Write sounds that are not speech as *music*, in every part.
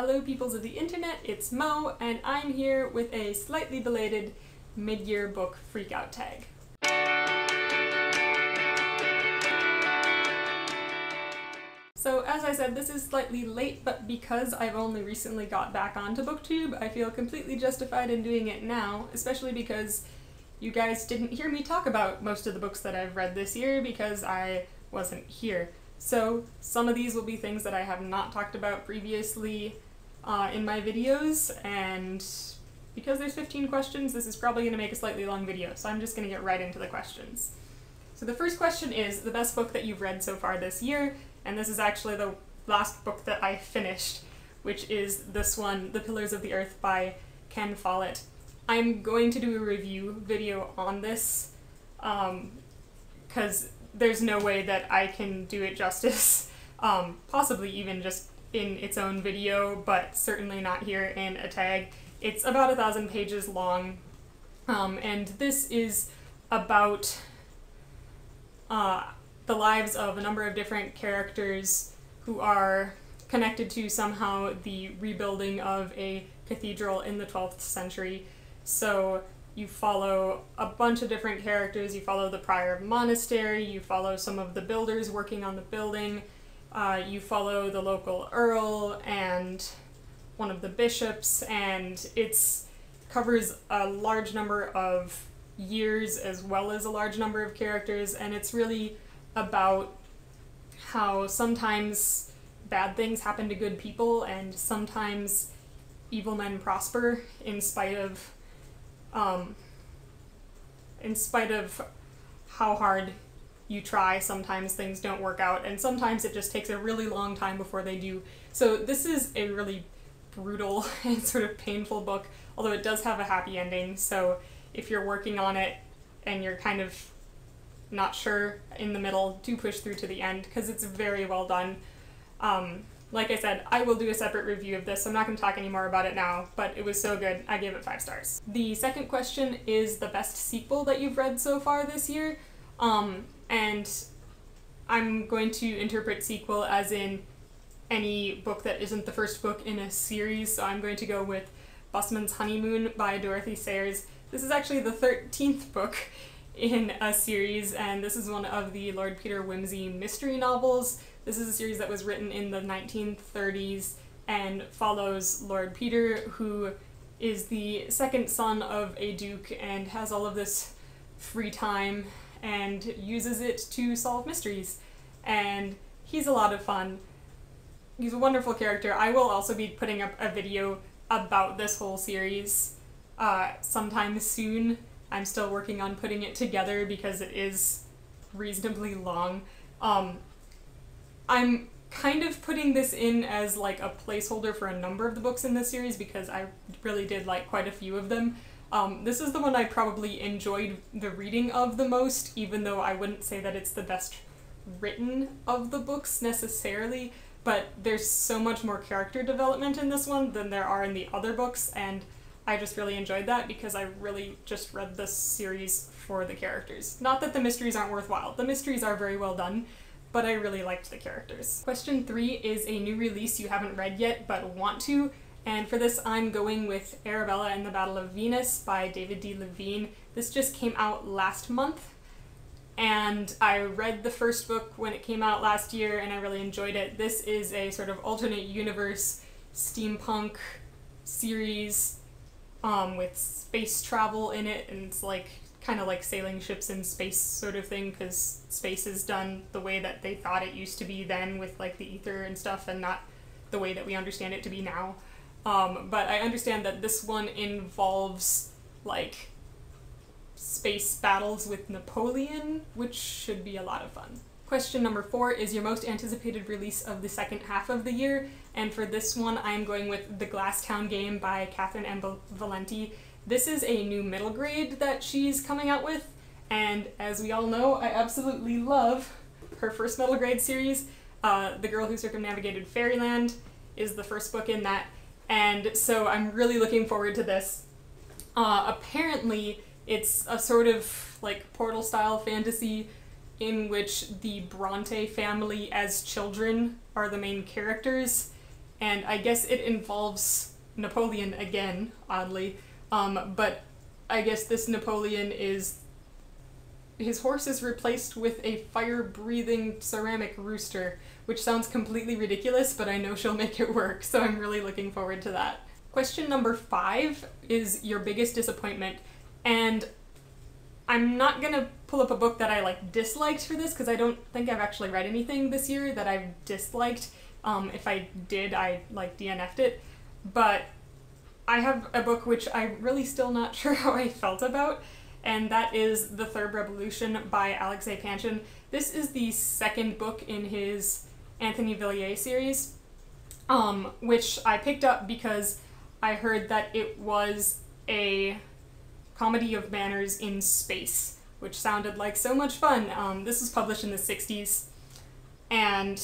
Hello peoples of the internet, it's Mo, and I'm here with a slightly belated mid-year book freakout tag. So as I said, this is slightly late, but because I've only recently got back onto BookTube, I feel completely justified in doing it now, especially because you guys didn't hear me talk about most of the books that I've read this year because I wasn't here. So some of these will be things that I have not talked about previously uh, in my videos, and because there's 15 questions, this is probably going to make a slightly long video, so I'm just going to get right into the questions. So the first question is the best book that you've read so far this year, and this is actually the last book that I finished, which is this one, The Pillars of the Earth by Ken Follett. I'm going to do a review video on this, because um, there's no way that I can do it justice. *laughs* Um, possibly even just in its own video, but certainly not here in a tag. It's about a thousand pages long, um, and this is about uh, the lives of a number of different characters who are connected to somehow the rebuilding of a cathedral in the 12th century. So you follow a bunch of different characters. You follow the prior of monastery, you follow some of the builders working on the building, uh, you follow the local earl and one of the bishops, and it's covers a large number of years as well as a large number of characters, and it's really about how sometimes bad things happen to good people and sometimes evil men prosper in spite of um, in spite of how hard you try, sometimes things don't work out, and sometimes it just takes a really long time before they do. So this is a really brutal *laughs* and sort of painful book, although it does have a happy ending, so if you're working on it and you're kind of not sure in the middle, do push through to the end, because it's very well done. Um, like I said, I will do a separate review of this, I'm not going to talk anymore about it now, but it was so good, I gave it five stars. The second question is the best sequel that you've read so far this year, um, and I'm going to interpret sequel as in any book that isn't the first book in a series, so I'm going to go with Busman's Honeymoon by Dorothy Sayers. This is actually the 13th book in a series, and this is one of the Lord Peter Wimsey mystery novels. This is a series that was written in the 1930s and follows Lord Peter, who is the second son of a duke and has all of this free time and uses it to solve mysteries. And he's a lot of fun. He's a wonderful character. I will also be putting up a video about this whole series uh, sometime soon. I'm still working on putting it together because it is reasonably long. Um, I'm kind of putting this in as like a placeholder for a number of the books in this series because I really did like quite a few of them. Um, this is the one I probably enjoyed the reading of the most, even though I wouldn't say that it's the best written of the books necessarily, but there's so much more character development in this one than there are in the other books, and I just really enjoyed that because I really just read this series for the characters. Not that the mysteries aren't worthwhile, the mysteries are very well done, but I really liked the characters. Question three is a new release you haven't read yet but want to, and for this I'm going with Arabella and the Battle of Venus by David D. Levine. This just came out last month, and I read the first book when it came out last year and I really enjoyed it. This is a sort of alternate universe steampunk series um, with space travel in it, and it's like kind of like sailing ships in space sort of thing because space is done the way that they thought it used to be then with like the ether and stuff and not the way that we understand it to be now. Um, but I understand that this one involves like space battles with Napoleon, which should be a lot of fun. Question number four is your most anticipated release of the second half of the year, and for this one I am going with The Glass Town Game by Catherynne M. Valente. This is a new middle grade that she's coming out with, and as we all know, I absolutely love her first middle grade series. Uh, the Girl Who Circumnavigated Fairyland is the first book in that, and so I'm really looking forward to this. Uh, apparently, it's a sort of like portal style fantasy in which the Bronte family as children are the main characters, and I guess it involves Napoleon again, oddly. Um, but I guess this Napoleon is. His horse is replaced with a fire breathing ceramic rooster, which sounds completely ridiculous, but I know she'll make it work, so I'm really looking forward to that. Question number five is your biggest disappointment. And I'm not gonna pull up a book that I like disliked for this because I don't think I've actually read anything this year that I've disliked. Um, if I did, I like DNF'd it. But I have a book which I'm really still not *laughs* sure how I felt about, and that is The Thurb Revolution by Alexei Panshin. This is the second book in his Anthony Villiers series, um, which I picked up because I heard that it was a comedy of manners in space, which sounded like so much fun. Um, this was published in the 60s, and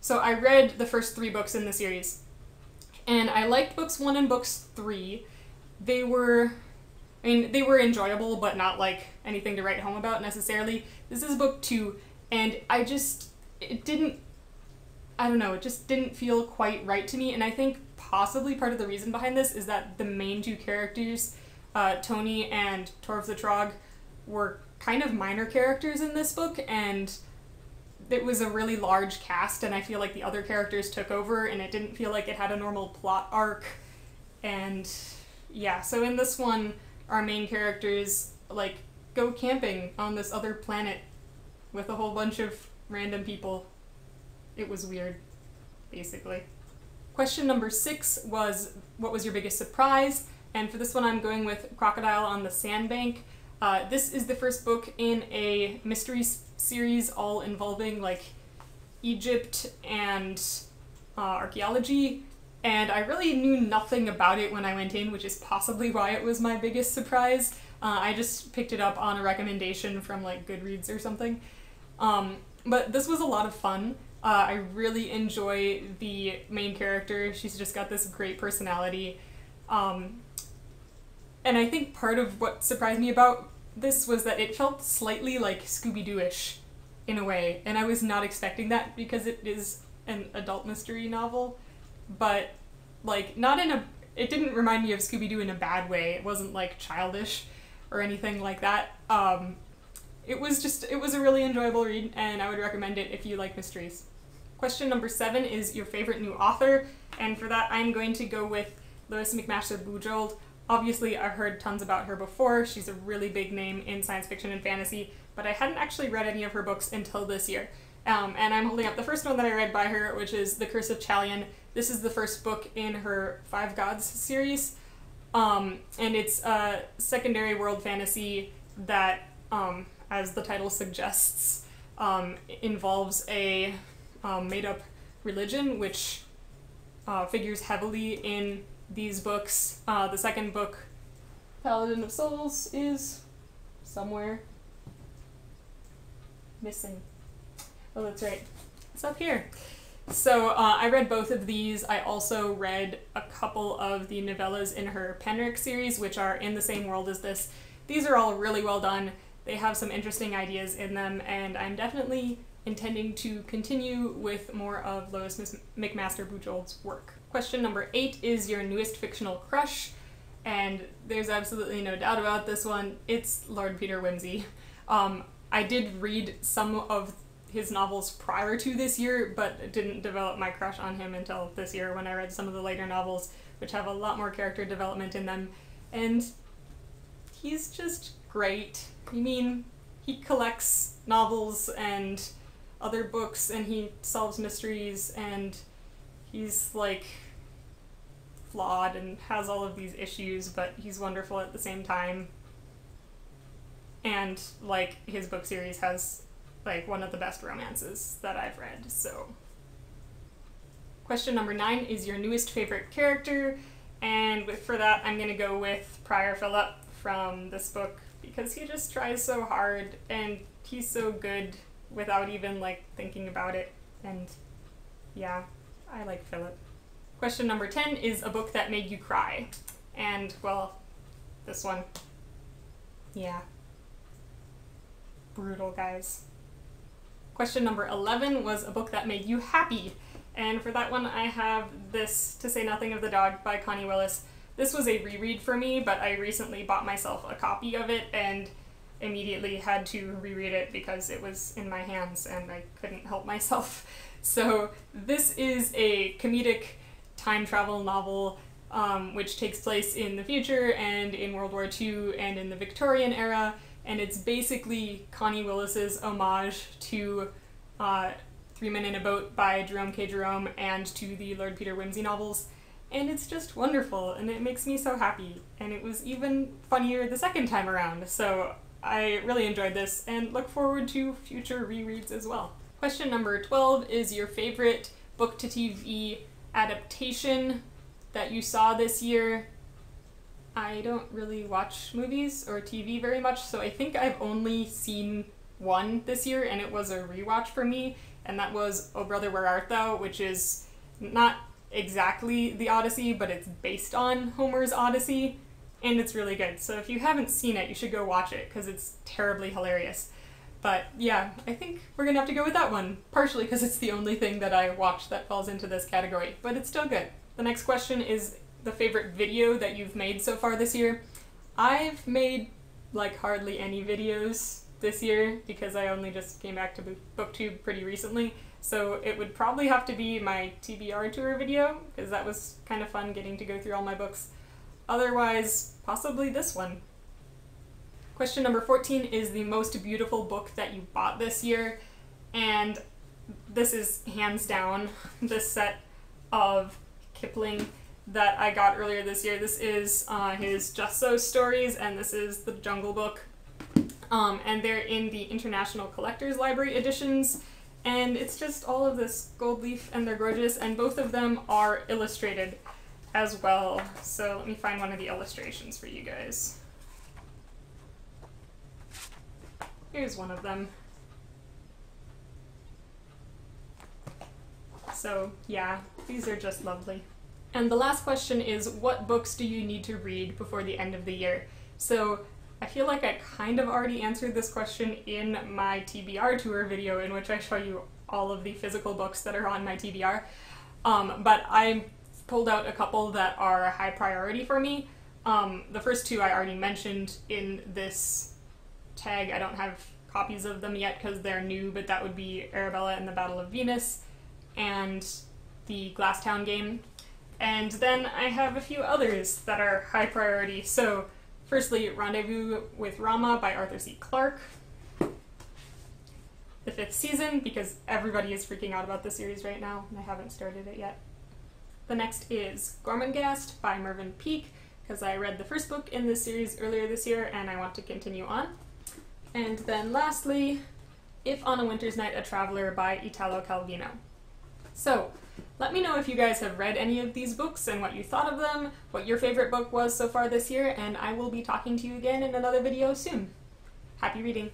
so I read the first three books in the series, and I liked books one and books three. They were, I mean, they were enjoyable, but not like anything to write home about necessarily. This is book two, and I just, it didn't, I don't know, it just didn't feel quite right to me, and I think possibly part of the reason behind this is that the main two characters, uh, Tony and Torve the Trog, were kind of minor characters in this book, and it was a really large cast, and I feel like the other characters took over, and it didn't feel like it had a normal plot arc. And yeah, so in this one, our main characters like go camping on this other planet with a whole bunch of random people. It was weird, basically. Question number six was what was your biggest surprise? And for this one, I'm going with Crocodile on the Sandbank. Uh, this is the first book in a mystery series all involving like Egypt and uh, archaeology, and I really knew nothing about it when I went in, which is possibly why it was my biggest surprise. Uh, I just picked it up on a recommendation from like Goodreads or something. Um, but this was a lot of fun. Uh, I really enjoy the main character. She's just got this great personality. Um, and I think part of what surprised me about this was that it felt slightly like Scooby Doo ish in a way, and I was not expecting that because it is an adult mystery novel, but like not in a. It didn't remind me of Scooby Doo in a bad way. It wasn't like childish or anything like that. Um, it was just it was a really enjoyable read, and I would recommend it if you like mysteries. Question number seven is your favorite new author, and for that I'm going to go with Lois McMaster Bujold. Obviously, I've heard tons about her before. She's a really big name in science fiction and fantasy, but I hadn't actually read any of her books until this year. Um, and I'm holding up the first one that I read by her, which is The Curse of Chalion. This is the first book in her Five Gods series, um, and it's a secondary world fantasy that, um, as the title suggests, um, involves a um, made up religion, which uh, figures heavily in these books. Uh, the second book, Paladin of Souls, is somewhere missing. Oh, that's right. It's up here. So uh, I read both of these. I also read a couple of the novellas in her Penric series, which are in the same world as this. These are all really well done. They have some interesting ideas in them, and I'm definitely intending to continue with more of Lois McMaster Bujold's work. Question number eight is your newest fictional crush, and there's absolutely no doubt about this one. It's Lord Peter Wimsey. Um, I did read some of his novels prior to this year, but didn't develop my crush on him until this year when I read some of the later novels, which have a lot more character development in them. And he's just great. I mean, he collects novels and other books and he solves mysteries and he's like flawed and has all of these issues, but he's wonderful at the same time. And like his book series has like one of the best romances that I've read. So question number 9 is your newest favorite character and with, for that I'm to go with Prior Philip from this book because he just tries so hard and he's so good without even like thinking about it. And yeah, I like Philip. Question number 10 is a book that made you cry. And well, this one. Yeah. Brutal, guys. Question number 11 was a book that made you happy. And for that one, I have this To Say Nothing of the Dog by Connie Willis. This was a reread for me, but I recently bought myself a copy of it and immediately had to reread it because it was in my hands and I couldn't help myself. *laughs* So, this is a comedic time travel novel um, which takes place in the future and in World War II and in the Victorian era, and it's basically Connie Willis's homage to uh, Three Men in a Boat by Jerome K. Jerome and to the Lord Peter Wimsey novels. And it's just wonderful, and it makes me so happy. And it was even funnier the second time around, so I really enjoyed this and look forward to future rereads as well. Question number 12 is your favorite book to TV adaptation that you saw this year? I don't really watch movies or TV very much, so I think I've only seen one this year, and it was a rewatch for me, and that was Oh Brother Where Art Thou, which is not exactly the Odyssey, but it's based on Homer's Odyssey, and it's really good. So if you haven't seen it, you should go watch it because it's terribly hilarious. But yeah, I think we're gonna have to go with that one, partially because it's the only thing that I watched that falls into this category, but it's still good. The next question is the favorite video that you've made so far this year. I've made like hardly any videos this year because I only just came back to booktube pretty recently. So it would probably have to be my TBR tour video because that was kind of fun getting to go through all my books. Otherwise, possibly this one. Question number 14 is the most beautiful book that you bought this year. And this is hands down this set of Kipling that I got earlier this year. This is uh, his Just So stories, and this is the Jungle Book. Um, and they're in the International Collectors Library editions, and it's just all of this gold leaf, and they're gorgeous, and both of them are illustrated as well. So let me find one of the illustrations for you guys. Here's one of them. So yeah, these are just lovely. And the last question is what books do you need to read before the end of the year? So I feel like I kind of already answered this question in my TBR tour video in which I show you all of the physical books that are on my TBR. Um, but I pulled out a couple that are high priority for me. Um, the first two I already mentioned in this tag. I don't have copies of them yet because they're new, but that would be Arabella and the Battle of Venus and the Glass Town game. And then I have a few others that are high priority. So, firstly, Rendezvous with Rama by Arthur C. Clarke. The fifth season, because everybody is freaking out about the series right now, and I haven't started it yet. The next is Gormenghast by Mervyn Peake, because I read the first book in this series earlier this year and I want to continue on. And then lastly, If on a Winter's Night a Traveler by Italo Calvino. So, let me know if you guys have read any of these books and what you thought of them, what your favorite book was so far this year, and I will be talking to you again in another video soon. Happy reading!